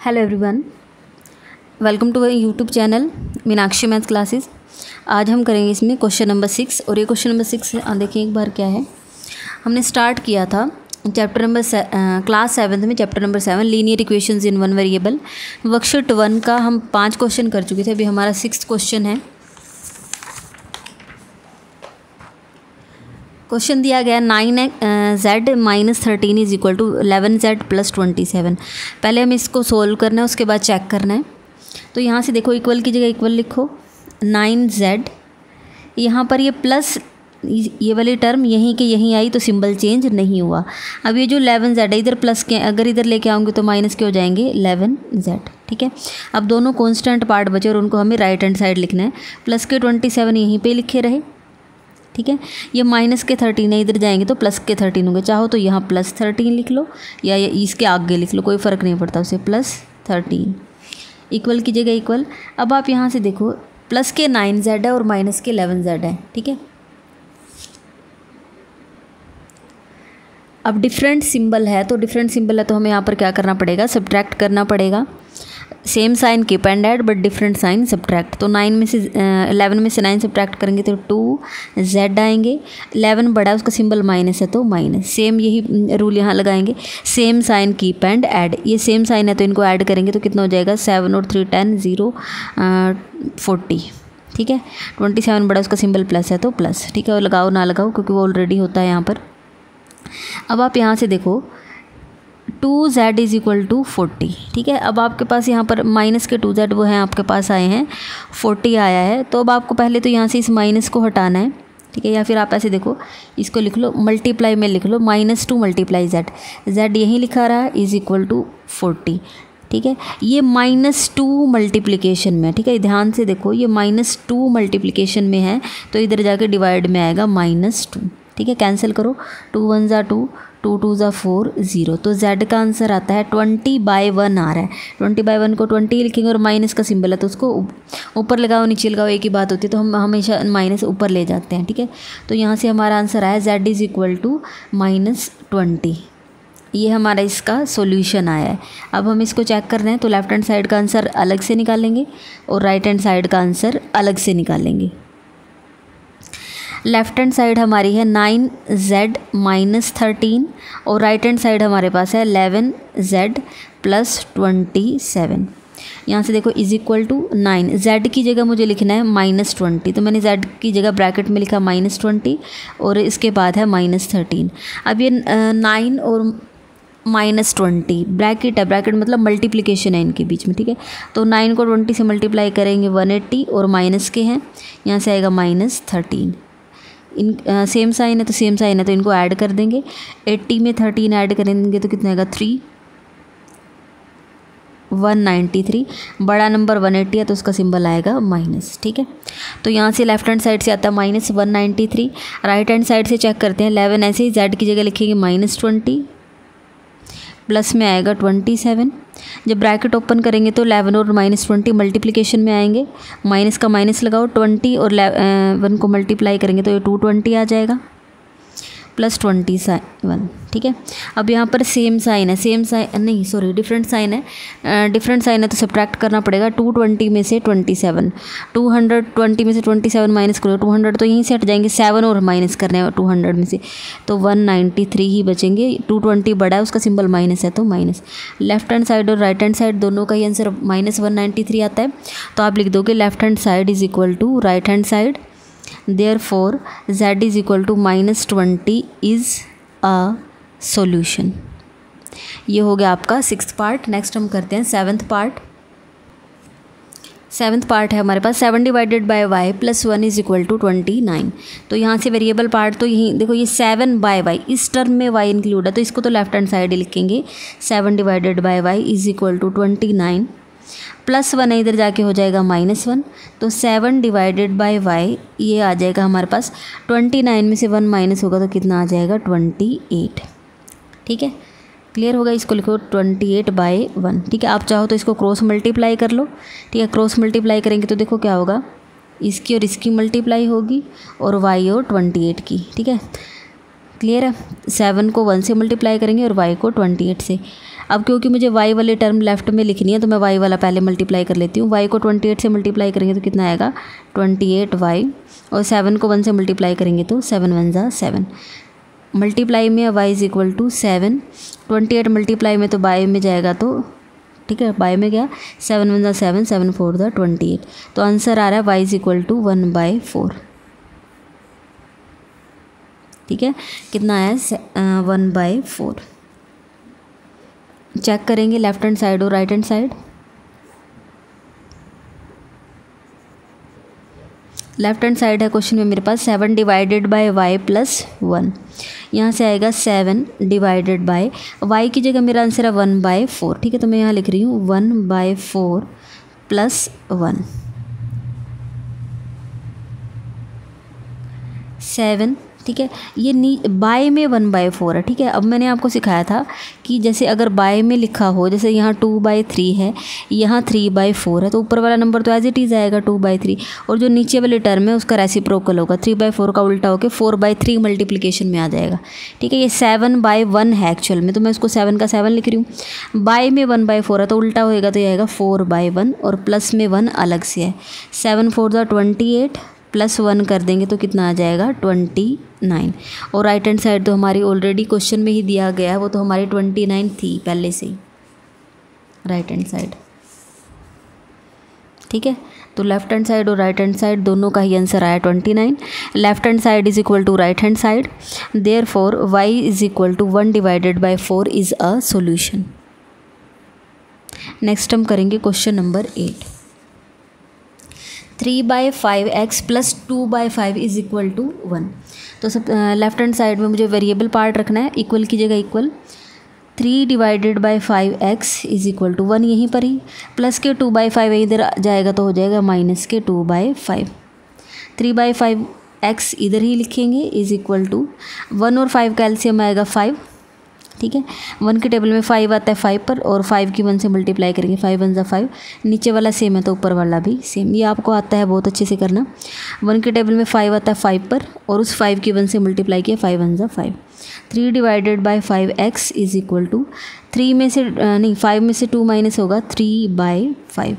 Hello everyone welcome to my YouTube channel Meenakshi math classes आज हम करेंगे इसमें क्वेश्चन नंबर सिक्स और ये क्वेश्चन नंबर सिक्स देखिए एक बार क्या है। हमने स्टार्ट किया था चैप्टर नंबर क्लास सेवन्थ में chapter number seven linear equations in one variable worksheet one का हम पाँच क्वेश्चन कर चुके थे। अभी हमारा सिक्स क्वेश्चन है। क्वेश्चन दिया गया nine Z minus thirteen is equal to eleven Z plus twenty seven पहले हमें इसको सोल्व करना है, उसके बाद चेक करना है। तो यहाँ से देखो इक्वल की जगह इक्वल लिखो। नाइन जेड यहाँ पर ये प्लस ये वाली टर्म यहीं के यहीं आई तो सिंबल चेंज नहीं हुआ। अब ये जो एलेवन जेड है, इधर प्लस के, अगर इधर लेके आऊँगी तो माइनस के हो जाएँगे एलेवन जेड ठीक है? अब दोनों कॉन्स्टेंट पार्ट बचे और उनको हमें राइट हैंड साइड लिखना है। प्लस के ट्वेंटी सेवन यहीं पे लिखे रहे। ठीक है? ये माइनस के थर्टीन है, इधर जाएँगे तो प्लस के थर्टीन होंगे। चाहो तो यहाँ प्लस थर्टीन लिख लो, या ये इसके आगे लिख लो, कोई फ़र्क नहीं पड़ता उसे। प्लस थर्टीन इक्वल की जगह इक्वल अब आप यहाँ से देखो प्लस के नाइन जेड है और माइनस के एलेवन जेड है, ठीक है? अब डिफरेंट सिंबल है तो डिफरेंट सिंबल है तो हमें यहाँ पर क्या करना पड़ेगा? सब्ट्रैक्ट करना पड़ेगा। Same sign keep and add but different sign subtract तो नाइन में से एलेवन में से नाइन सब्ट्रैक्ट करेंगे तो टू जेड आएँगे. एलेवन बड़ा, उसका सिंबल माइनस है तो माइनस सेम यही रूल यहाँ लगाएँगे. Same sign keep and add ये सेम साइन है तो इनको ऐड करेंगे तो कितना हो जाएगा? सेवन और थ्री टेन ज़ीरो फोर्टी ठीक है? ट्वेंटी सेवन बड़ा, उसका सिंबल प्लस है तो प्लस ठीक है? वो लगाओ, ना लगाओ, क्योंकि वो ऑलरेडी होता है यहाँ पर. अब आप यहाँ से देखो. Two Z is equal to forty ठीक है? अब आपके पास यहाँ पर माइनस के टू जेड वो हैं, आपके पास आए हैं। फोर्टी आया है। तो अब आपको पहले तो यहाँ से इस माइनस को हटाना है। ठीक है? या फिर आप ऐसे देखो, इसको लिख लो मल्टीप्लाई में लिख लो minus two multiply Z Z यहीं लिखा रहा है इज़ इक्वल टू फोर्टी ठीक है? ये माइनस टू मल्टीप्लिकेशन में ठीक है? ध्यान से देखो, ये माइनस टू मल्टीप्लिकेशन में है तो इधर जाके डिवाइड में आएगा माइनस टू ठीक है कैंसिल करो। टू वन ज़ा टू टू टू ज़ा फोर, ज़ीरो। तो जेड का आंसर आता है ट्वेंटी बाई वन आ रहा है। ट्वेंटी बाई वन को ट्वेंटी लिखेंगे और माइनस का सिंबल है तो उसको ऊपर लगाओ, नीचे लगाओ, एक ही बात होती है तो हम हमेशा माइनस ऊपर ले जाते हैं, ठीक है? तो यहाँ से हमारा आंसर आया Z is equal to minus twenty ये हमारा इसका सॉल्यूशन आया है। अब हम इसको चेक कर रहे हैं तो लेफ़्ट हैंड साइड का आंसर अलग से निकालेंगे और राइट हैंड साइड का आंसर अलग से निकालेंगे। लेफ़्ट हैंड साइड हमारी है नाइन जेड माइनस थर्टीन और राइट हैंड साइड हमारे पास है eleven Z plus twenty seven. यहाँ से देखो is equal to nine. Z की जगह मुझे लिखना है माइनस ट्वेंटी। तो मैंने जेड की जगह ब्रैकेट में लिखा माइनस ट्वेंटी और इसके बाद है माइनस थर्टीन। अब ये नाइन और माइनस ट्वेंटी, ब्रैकेट है। ब्रैकेट मतलब मल्टीप्लिकेशन है इनके बीच में, ठीक है? तो नाइन को ट्वेंटी से मल्टीप्लाई करेंगे वन एट्टी और माइनस के हैं। यहाँ से आएगा माइनस थर्टीन। इन सेम साइन है तो सेम साइन है तो इनको ऐड कर देंगे। एट्टी में थर्टीन ऐड करेंगे तो कितना आएगा? थ्री वन नाइन्टी थ्री बड़ा नंबर वन एट्टी है तो उसका सिंबल आएगा माइनस ठीक है? तो यहाँ से लेफ़्ट हैंड साइड से आता है minus one ninety three right hand side से चेक करते हैं। एलेवन ऐसे ही जेड की जगह लिखेंगे माइनस ट्वेंटी प्लस में आएगा ट्वेंटी सेवन। जब ब्रैकेट ओपन करेंगे तो एलेवन और माइनस ट्वेंटी मल्टीप्लीकेशन में आएँगे। माइनस का माइनस लगाओ, ट्वेंटी और वन को मल्टीप्लाई करेंगे तो ये टू ट्वेंटी आ जाएगा। प्लस ट्वेंटी वन ठीक है? अब यहाँ पर सेम साइन है सेम साइन नहीं सॉरी डिफरेंट साइन है. डिफरेंट साइन है तो सब्ट्रैक्ट करना पड़ेगा टू ट्वेंटी में से twenty seven two hundred twenty में से ट्वेंटी सेवन माइनस करो टू हंड्रेड तो यहीं से हट जाएँगे सेवन और माइनस करने हैं टू हंड्रेड में से. तो वन नाइन्टी थ्री ही बचेंगे टू ट्वेंटी बड़ा है, उसका सिंबल माइनस है तो माइनस लेफ़्ट हैंड साइड और राइट हैंड साइड दोनों का ही answer minus one ninety three आता है. तो आप लिख दोगे left hand side is equal to right hand side four Z is equal to minus twenty is a solution ये हो गया आपका सिक्स पार्ट नेक्स्ट हम करते हैं सेवन्थ पार्ट सेवन्थ पार्ट है हमारे पास. Seven divided by Y plus one is equal to twenty nine तो यहाँ से वेरिएबल पार्ट तो यहीं, देखो ये सेवन बाय वाई इस टर्म में वाई इंक्लूड है तो इसको तो लेफ़्ट हैंड साइड लिखेंगे. Seven divided by Y is equal to twenty nine plus one है इधर जाके हो जाएगा माइनस वन। तो सेवन डिवाइडेड बाय वाई, ये आ जाएगा हमारे पास ट्वेंटी नाइन में से वन माइनस होगा तो कितना आ जाएगा? Twenty eight. ठीक है? क्लियर होगा इसको लिखो? Twenty eight by one. ठीक है? आप चाहो तो इसको क्रॉस मल्टीप्लाई कर लो। ठीक है? क्रॉस मल्टीप्लाई करेंगे तो देखो क्या होगा? इसकी और इसकी मल्टीप्लाई होगी और वाई और ट्वेंटी एट की। ठीक है? क्लियर है? सेवन को वन से मल्टीप्लाई करेंगे और वाई को ट्वेंटी एट से। अब क्योंकि मुझे वाई वाले टर्म लेफ़्ट में लिखनी है तो मैं वाई वाला पहले मल्टीप्लाई कर लेती हूँ। वाई को ट्वेंटी एट से मल्टीप्लाई करेंगे तो कितना आएगा? ट्वेंटी एट वाई और सेवन को वन से मल्टीप्लाई करेंगे तो सेवन वन ज़ा सेवन मल्टीप्लाई में y is equal to seven twenty eight multiply में तो बाई में जाएगा तो ठीक है बाय में गया सेवन वन ज़ा सेवन सेवन फोर ज़ा ट्वेंटी एट तो आंसर आ रहा है y is equal to one by four ठीक है? कितना आया? वन बाई फोर चेक करेंगे लेफ़्ट हैंड साइड और right hand side. Left hand side है क्वेश्चन में मेरे पास, seven divided by y plus one. यहाँ से आएगा सेवन डिवाइडेड बाय, वाई की जगह मेरा आंसर है वन बाय फोर। ठीक है तो मैं यहाँ लिख रही हूँ one by four plus one. Seven ठीक है? ये नी बाय में वन बाय फोर है, ठीक है? अब मैंने आपको सिखाया था कि जैसे अगर बाय में लिखा हो, जैसे यहाँ टू बाय थ्री है, यहाँ थ्री बाय फोर है तो ऊपर वाला नंबर तो एज इट इज़ आएगा टू बाई थ्री और जो नीचे वाले टर्म है, उसका रेसिप्रोकल होगा थ्री बाई फोर का उल्टा होकर फोर बाई थ्री मल्टीप्लीकेशन में आ जाएगा. ठीक है? ये सेवन बाय वन है एक्चुअल में तो मैं उसको सेवन का सेवन लिख रही हूँ. बाय में वन बाई फोर है तो उल्टा होएगा तो ये आएगा फोर बाय वन और प्लस में वन अलग से है. सेवन फोर ज़ा ट्वेंटी एट प्लस वन कर देंगे तो कितना आ जाएगा? Twenty nine. और राइट हैंड साइड तो हमारी ऑलरेडी क्वेश्चन में ही दिया गया है, वो तो हमारी ट्वेंटी नाइन थी पहले से ही। राइट हैंड साइड ठीक है? तो लेफ़्ट हैंड साइड और राइट हैंड साइड दोनों का ही आंसर आया twenty nine. Left hand side is equal to right hand side therefore y is equal to one divided by four is a solution next हम करेंगे question number eight three by five x plus two by five is equal to one तो सब left hand side में मुझे variable part रखना है equal की जगह equal three divided by five x is equal to one यहीं पर ही. प्लस के टू बाई फाइव इधर जाएगा तो हो जाएगा माइनस के two by five three by five x इधर ही लिखेंगे इज़ इक्वल टू वन और फाइव कैल्शियम आएगा फाइव ठीक है? वन के टेबल में फाइव आता है फाइव पर और फाइव की वन से मल्टीप्लाई करेंगे फाइव वन ज़ा फाइव नीचे वाला सेम है तो ऊपर वाला भी सेम ये आपको आता है बहुत अच्छे से करना. वन के टेबल में फाइव आता है फाइव पर और उस फाइव की वन से मल्टीप्लाई किया फाइव वन ज़ा five three divided by five x is equal to three में से नहीं फाइव में से टू माइनस होगा थ्री बाई फाइव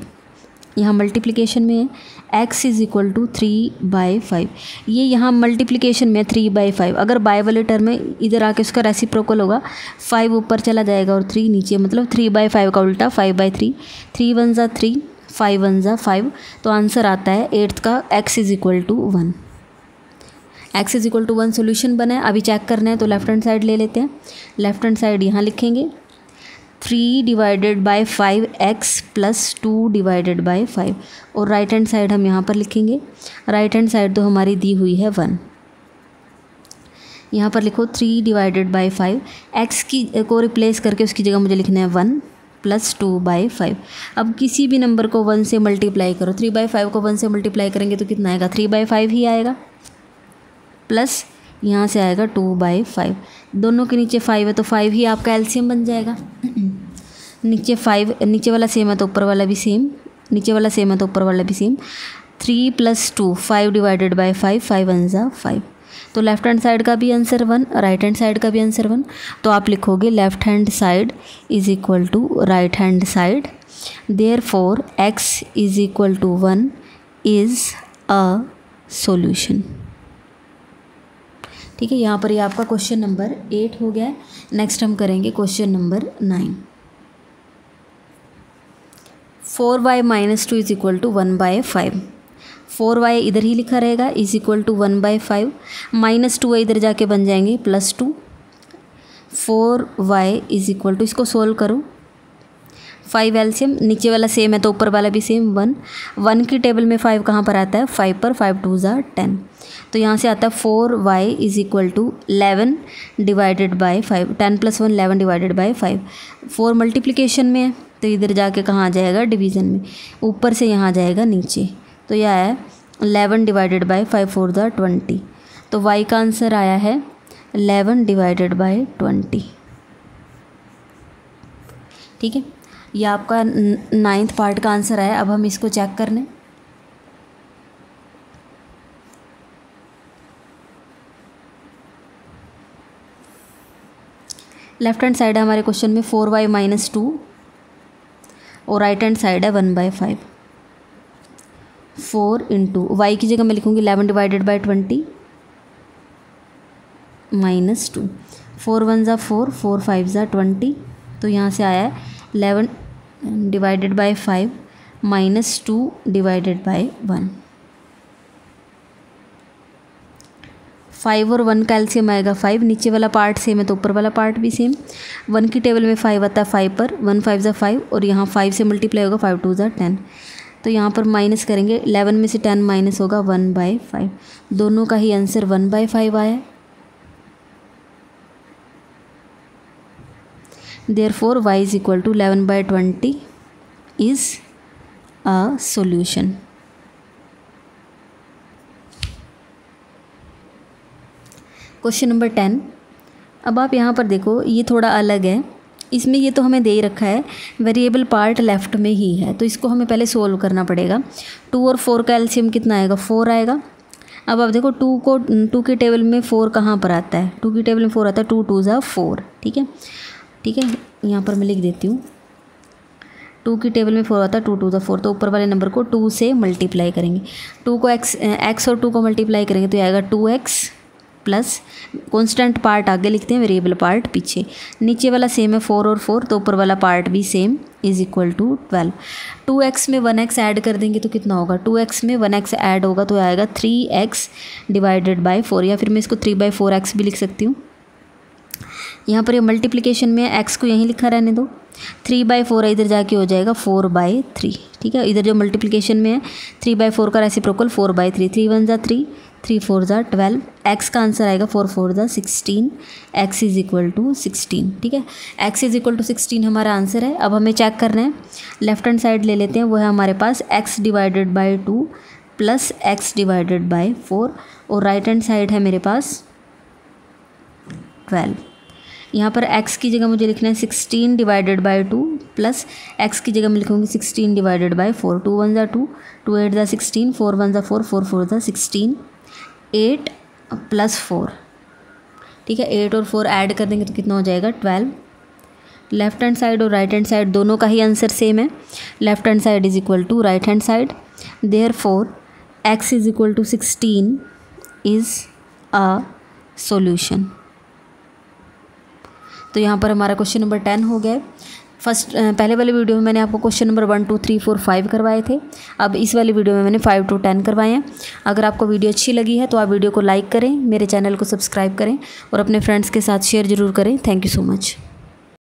यहाँ मल्टीप्लिकेशन में है. X is equal to three by five ये यहाँ मल्टीप्लिकेशन में थ्री बाई फाइव अगर बाय वाले टर्म में इधर आके उसका रेसिप्रोकल होगा फाइव ऊपर चला जाएगा और थ्री नीचे मतलब थ्री बाई फाइव का उल्टा five by three three one ज़ा थ्री फाइव वन ज़ा फाइव तो आंसर आता है एट्थ का x is equal to one x is equal to one solution बना है. अभी चेक करना है तो लेफ़्ट हैंड साइड ले लेते हैं. लेफ़्ट हैंड साइड यहाँ लिखेंगे. Three divided by five x plus two divided by five और राइट हैंड साइड हम यहाँ पर लिखेंगे। राइट हैंड साइड तो हमारी दी हुई है वन यहाँ पर लिखो three divided by five x की को रिप्लेस करके उसकी जगह मुझे लिखना है one plus two by five अब किसी भी नंबर को वन से मल्टीप्लाई करो। थ्री बाई फाइव को वन से मल्टीप्लाई करेंगे तो कितना आएगा? थ्री बाई फाइव ही आएगा। प्लस यहाँ से आएगा टू बाई फाइव दोनों के नीचे फाइव है तो फाइव ही आपका एल्शियम बन जाएगा। नीचे फाइव नीचे वाला सेम है तो ऊपर वाला भी सेम नीचे वाला सेम है तो ऊपर वाला भी same three plus two five divided by five five one ज़ा फाइव तो लेफ़्ट हैंड साइड का भी answer one right hand side का भी आंसर वन तो आप लिखोगे left hand side is equal to right hand side therefore x is equal to one is a solution ठीक है, यहाँ पर ये आपका क्वेश्चन नंबर एट हो गया है। नेक्स्ट हम करेंगे question number nine four y minus two is equal to one by five four y इधर ही लिखा रहेगा is equal to one by five minus two y इधर जाके बन जाएँगे plus two four y is equal to इसको solve करो। फाइव एल्सियम नीचे वाला सेम है तो ऊपर वाला भी सेम वन वन की टेबल में फाइव कहाँ पर आता है? फाइव पर फाइव टू ज़ा टेन तो यहाँ से आता है four y is equal to eleven divided by five ten plus one eleven divided by five four multiplication में है तो इधर जाके कहाँ आ जाएगा? डिवीज़न में. ऊपर से यहाँ आ जाएगा नीचे. तो यह है eleven divided by five four ज़ा ट्वेंटी तो वाई का आंसर आया है एलेवन डिवाइडेड बाई ट्वेंटी ठीक है? ये आपका नाइन्थ पार्ट का आंसर है अब हम इसको चेक कर लें। लेफ़्ट हैंड साइड है हमारे क्वेश्चन में फोर वाई माइनस टू और राइट हैंड साइड है one by five four into y की जगह मैं लिखूँगी eleven divided by twenty minus two four one ज़ा फोर फोर फाइव ज़ा ट्वेंटी तो यहाँ से आया है eleven divided by five minus two divided by one. Five और वन कैल्शियम आएगा फाइव, नीचे वाला पार्ट सेम है तो ऊपर वाला पार्ट भी सेम वन की टेबल में फाइव आता है फाइव पर, वन फाइव ज़ा फाइव और यहाँ फाइव से मल्टीप्लाई होगा फाइव टू ज़ा टेन। तो यहाँ पर माइनस करेंगे, इलेवन में से टेन माइनस होगा वन बाई फाइव दोनों का ही आंसर वन बाई फाइव आया। Four y is equal to eleven by twenty is a solution question number ten अब आप यहाँ पर देखो, ये थोड़ा अलग है। इसमें ये तो हमें दे ही रखा है वेरिएबल पार्ट लेफ़्ट में ही है। तो इसको हमें पहले सोल्व करना पड़ेगा। टू और फोर का एल्शियम कितना आएगा? फोर आएगा। अब आप देखो टू को टू की टेबल में फोर कहाँ पर आता है? टू की टेबल में फोर आता है टू टू ज़ा फोर ठीक है? ठीक है, यहाँ पर मैं लिख देती हूँ। टू की टेबल में फोर आता है, टू टू ज़ा फोर तो ऊपर वाले नंबर को टू से मल्टीप्लाई करेंगे। टू को एक्स एक्स और टू को मल्टीप्लाई करेंगे तो आएगा two x plus constant part आगे लिखते हैं वेरिएबल पार्ट पीछे। नीचे वाला सेम है फोर और फोर तो ऊपर वाला पार्ट भी same is equal to twelve two x में वन एक्स ऐड कर देंगे तो कितना होगा? टू एक्स में वन एक्स ऐड होगा तो आएगा three x divided by four या फिर मैं इसको थ्री बाई फोर एक्स भी लिख सकती हूँ। यहाँ पर ये मल्टीप्लिकेशन में एक्स को यहीं लिखा रहने दो। थ्री बाई फोर इधर जाके हो जाएगा फोर बाई थ्री ठीक है? इधर जो मल्टीप्लिकेशन में है थ्री बाई फोर का reciprocal four by three three one ज़ा थ्री थ्री फोर ज़ा ट्वेल्व एक्स का आंसर आएगा फोर फोर ज़ा sixteen x is equal to sixteen ठीक है? X is equal to sixteen हमारा आंसर है। अब हमें चेक करना है। लेफ़्ट हैंड साइड ले लेते हैं, वो है हमारे पास x divided by two plus x divided by four और राइट हैंड साइड है मेरे पास ट्वेल्व यहाँ पर x की जगह मुझे लिखना है sixteen divided by two plus x की जगह मैं लिखूँगी sixteen divided by four two one ज़ा टू टू एट ज़ा सिक्सटीन फोर वन ज़ा फोर फोर फोर ज़ा सिक्सटीन एट प्लस फोर ठीक है एट और फोर ऐड कर देंगे तो कितना हो जाएगा ट्वेल्व लेफ़्ट हैंड साइड और राइट हैंड साइड दोनों का ही आंसर सेम है. Left hand side is equal to right hand side therefore x is equal to sixteen is a solution तो यहाँ पर हमारा क्वेश्चन नंबर टेन हो गया फ़र्स्ट पहले वाले वीडियो में मैंने आपको question number one two three four five करवाए थे। अब इस वाली वीडियो में मैंने फाइव टू टेन करवाए हैं। अगर आपको वीडियो अच्छी लगी है तो आप वीडियो को लाइक करें, मेरे चैनल को सब्सक्राइब करें और अपने फ्रेंड्स के साथ शेयर ज़रूर करें। Thank you so much